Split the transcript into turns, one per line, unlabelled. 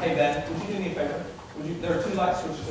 Hey Ben, would you do me a favor? Would you? There are two light switches.